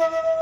no, no, no, no.